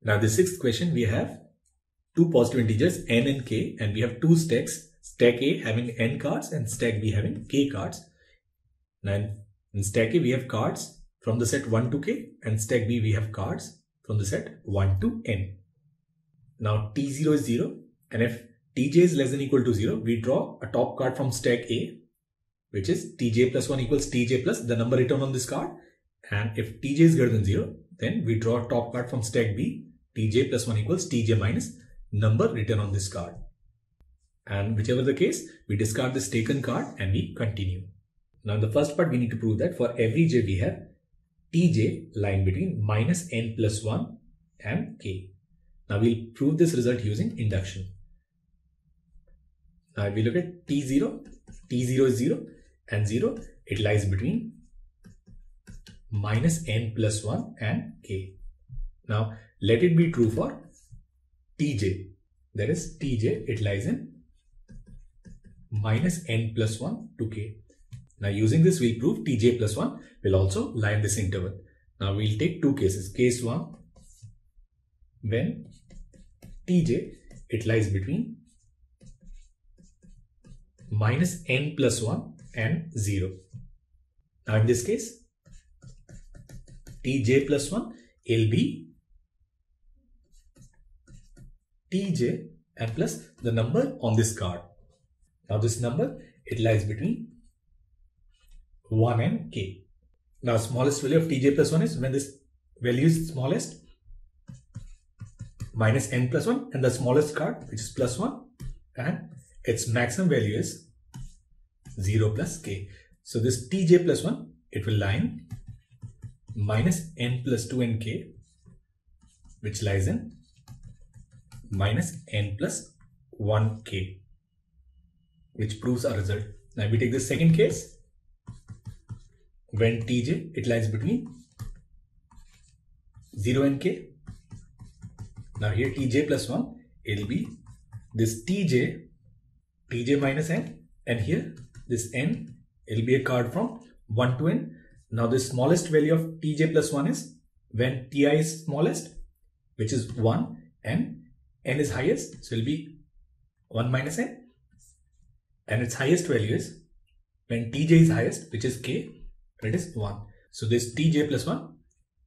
Now the sixth question we have two positive integers n and k and we have two stacks stack A having n cards and stack B having k cards. Now in stack A we have cards from the set 1 to k and stack B we have cards from the set 1 to n. Now t0 is 0 and if tj is less than equal to 0 we draw a top card from stack A which is tj plus 1 equals tj plus the number written on this card and if tj is greater than 0 then we draw a top card from stack B tj plus 1 equals tj minus number written on this card. And whichever the case, we discard this taken card and we continue. Now in the first part, we need to prove that for every j we have tj lying between minus n plus 1 and k. Now we'll prove this result using induction. Now if we look at t0, t0 is 0 and 0, it lies between minus n plus 1 and k. Now let it be true for tj. That is tj, it lies in minus n plus 1 to k. Now using this we'll prove tj plus 1 will also lie in this interval. Now we'll take two cases. Case 1 when tj it lies between minus n plus 1 and 0. Now in this case tj plus 1 will be tj and plus the number on this card. Now this number, it lies between 1 and k. Now smallest value of tj plus 1 is when this value is smallest minus n plus 1 and the smallest card which is plus 1 and its maximum value is 0 plus k. So this tj plus 1 it will lie in minus n plus 2 and k which lies in minus n plus 1k which proves our result. Now we take the second case when tj it lies between 0 and k. Now here tj plus 1 it will be this tj tj minus n and here this n it will be a card from 1 to n. Now the smallest value of tj plus 1 is when ti is smallest which is 1 and n is highest, so it will be 1 minus n. And its highest value is when tj is highest, which is k, it is 1. So this tj plus 1,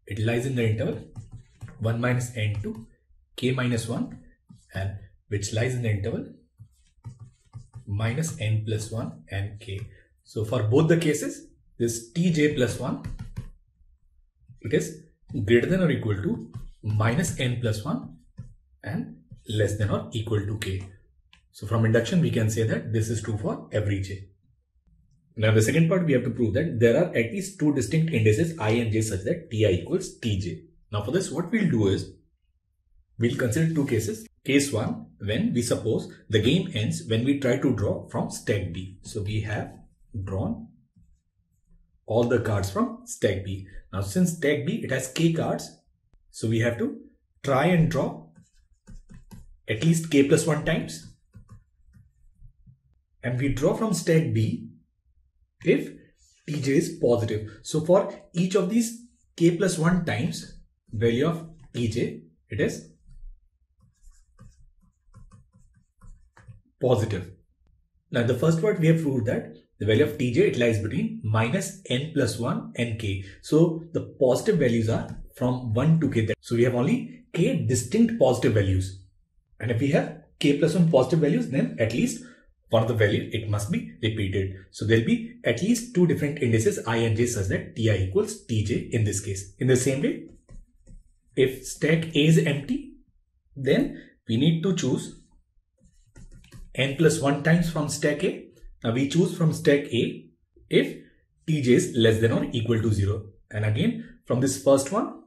it lies in the interval 1 minus n to k minus 1 and which lies in the interval minus n plus 1 and k. So for both the cases, this tj plus 1, it is greater than or equal to minus n plus 1 and less than or equal to k. So from induction, we can say that this is true for every j. Now the second part, we have to prove that there are at least two distinct indices i and j such that ti equals tj. Now for this, what we'll do is, we'll consider two cases. Case 1, when we suppose the game ends when we try to draw from stack B. So we have drawn all the cards from stack B. Now since stack B, it has k cards. So we have to try and draw at least k plus 1 times and we draw from stack B if tj is positive. So for each of these k plus 1 times value of tj it is positive. Now the first part we have proved that the value of tj it lies between minus n plus 1 and k. So the positive values are from 1 to k. So we have only k distinct positive values. And if we have k plus 1 positive values, then at least one of the value, it must be repeated. So there'll be at least two different indices i and j such that ti equals tj in this case. In the same way, if stack A is empty, then we need to choose n plus 1 times from stack A. Now we choose from stack A if tj is less than or equal to 0. And again, from this first one,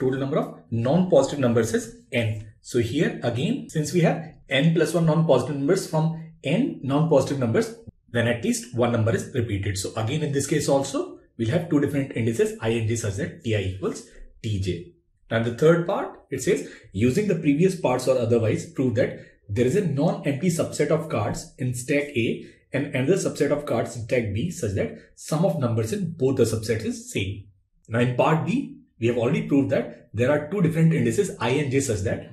total number of non-positive numbers is n. So here again, since we have n plus 1 non-positive numbers from n non-positive numbers, then at least one number is repeated. So again, in this case also, we'll have two different indices i and j such that ti equals tj. And the third part, it says using the previous parts or otherwise prove that there is a non-empty subset of cards in stack A and another subset of cards in stack B such that sum of numbers in both the subsets is same. Now in part B, we have already proved that there are two different indices i and j such that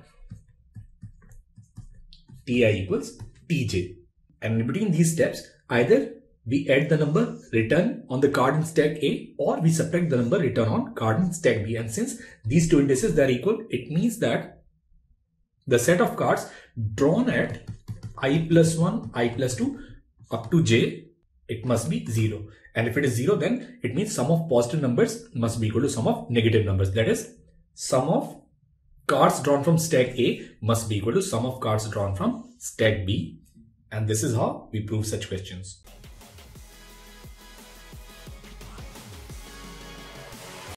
ti equals tj. And in between these steps, either we add the number written on the card in stack A or we subtract the number written on card in stack B. And since these two indices they are equal, it means that the set of cards drawn at i plus 1, i plus 2 up to j, it must be 0. And if it is 0, then it means sum of positive numbers must be equal to sum of negative numbers. That is, sum of cards drawn from stack A must be equal to sum of cards drawn from stack B. And this is how we prove such questions.